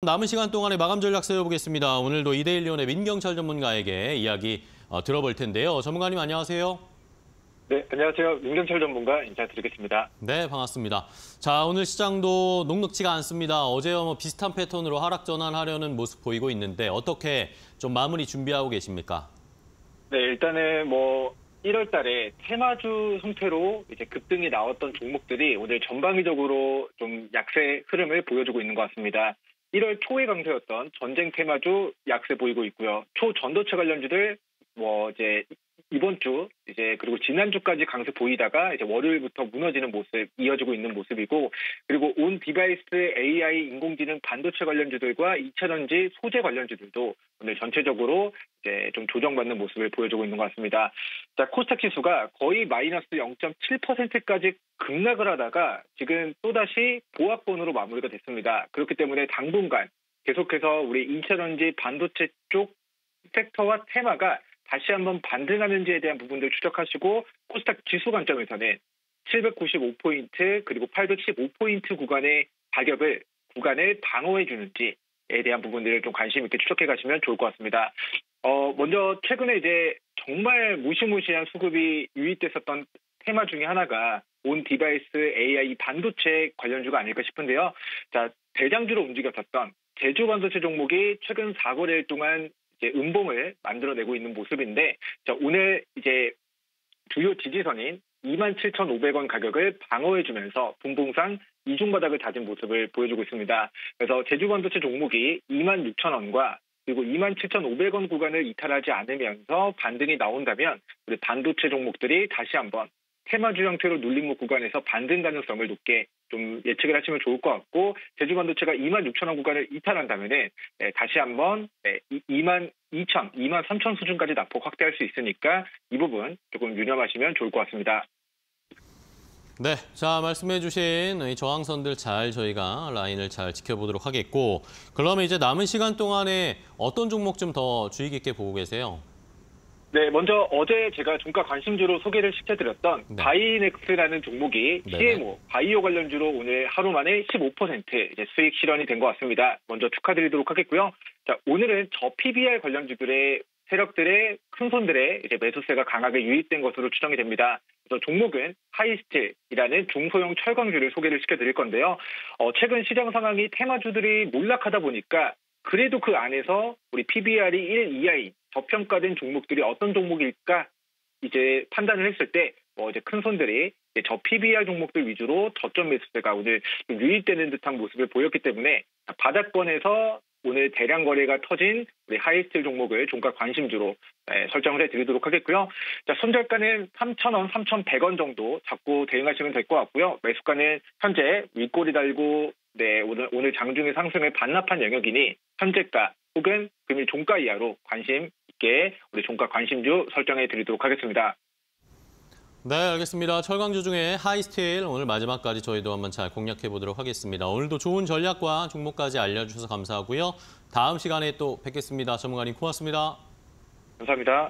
남은 시간 동안에 마감 전략 세워보겠습니다. 오늘도 이데일리온의 민경철 전문가에게 이야기 어, 들어볼 텐데요. 전문가님 안녕하세요. 네, 안녕하세요. 민경철 전문가 인사드리겠습니다. 네, 반갑습니다. 자, 오늘 시장도 녹록지가 않습니다. 어제와 뭐 비슷한 패턴으로 하락 전환하려는 모습 보이고 있는데 어떻게 좀 마무리 준비하고 계십니까? 네, 일단은 뭐 1월 달에 테마주 형태로 이제 급등이 나왔던 종목들이 오늘 전방위적으로 좀 약세 흐름을 보여주고 있는 것 같습니다. 1월 초에 강세였던 전쟁 테마주 약세 보이고 있고요. 초전도체 관련주들 뭐 이제 이번 주 이제 그리고 지난 주까지 강세 보이다가 이제 월요일부터 무너지는 모습 이어지고 있는 모습이고 그리고 on device AI 인공지능 반도체 관련주들과 2차전지 소재 관련주들도 오늘 전체적으로 이제 좀 조정받는 모습을 보여주고 있는 것 같습니다. 자 코스닥 지수가 거의 마이너스 0.7%까지 급락을 하다가 지금 또다시 보합권으로 마무리가 됐습니다. 그렇기 때문에 당분간 계속해서 우리 2차전지 반도체 쪽 섹터와 테마가 다시 한번 반등하는지에 대한 부분들 추적하시고 코스닥 지수 관점에서는 795포인트 그리고 815포인트 구간의 가격을 구간을 방어해 주는지에 대한 부분들을 좀 관심 있게 추적해 가시면 좋을 것 같습니다. 어, 먼저 최근에 이제 정말 무시무시한 수급이 유입됐었던 테마 중에 하나가 on device AI 반도체 관련주가 아닐까 싶은데요. 자, 대장주로 움직였었던 제주 반도체 종목이 최근 4거래일 동안 이제 음봉을 만들어내고 있는 모습인데 자, 오늘 이제 주요 지지선인 27,500원 가격을 방어해주면서 분봉상 이중 바닥을 다진 모습을 보여주고 있습니다. 그래서 제주 반도체 종목이 26,000원과 그리고 27,500원 구간을 이탈하지 않으면서 반등이 나온다면 우리 반도체 종목들이 다시 한번 테마주 형태로 눌림목 구간에서 반등 가능성을 높게 좀 예측을 하시면 좋을 것 같고 제주 반도체가 2만 6천 원 구간을 이탈한다면 네, 다시 한번 네, 2만 2천, 2만 3천 수준까지 낙폭 확대할 수 있으니까 이 부분 조금 유념하시면 좋을 것 같습니다. 네, 자 말씀해 주신 이 저항선들 잘 저희가 라인을 잘 지켜보도록 하겠고 그러면 이제 남은 시간 동안에 어떤 종목 좀 더 주의 깊게 보고 계세요? 네, 먼저 어제 제가 종가 관심주로 소개를 시켜드렸던 네. 바이넥스라는 종목이. CMO, 바이오 관련주로 오늘 하루 만에 15% 이제 수익 실현이 된 것 같습니다. 먼저 축하드리도록 하겠고요. 자, 오늘은 저 PBR 관련주들의 세력들의 큰 손들의 이제 매수세가 강하게 유입된 것으로 추정이 됩니다. 그래서 종목은 하이스틸이라는 중소형 철강주를 소개를 시켜드릴 건데요. 어, 최근 시장 상황이 테마주들이 몰락하다 보니까 그래도 그 안에서 우리 PBR이 1 이하인 저평가된 종목들이 어떤 종목일까 이제 판단을 했을 때 뭐 이제 큰 손들이 이제 저 PBR 종목들 위주로 저점 매수세가 오늘 좀 유입되는 듯한 모습을 보였기 때문에 바닥권에서 오늘 대량 거래가 터진 우리 하이스틸 종목을 종가 관심주로 네, 설정을 해드리도록 하겠고요. 자, 손절가는 3,000원, 3,100원 정도 잡고 대응하시면 될 것 같고요. 매수가는 현재 윗골이 달고 네, 오늘 오늘 장중의 상승을 반납한 영역이니 현재가 혹은 금일 종가 이하로 관심 있게 우리 종가 관심주 설정해 드리도록 하겠습니다. 네, 알겠습니다. 철강주 중에 하이스틸 오늘 마지막까지 저희도 한번 잘 공략해 보도록 하겠습니다. 오늘도 좋은 전략과 종목까지 알려주셔서 감사하고요. 다음 시간에 또 뵙겠습니다. 전문가님 고맙습니다. 감사합니다.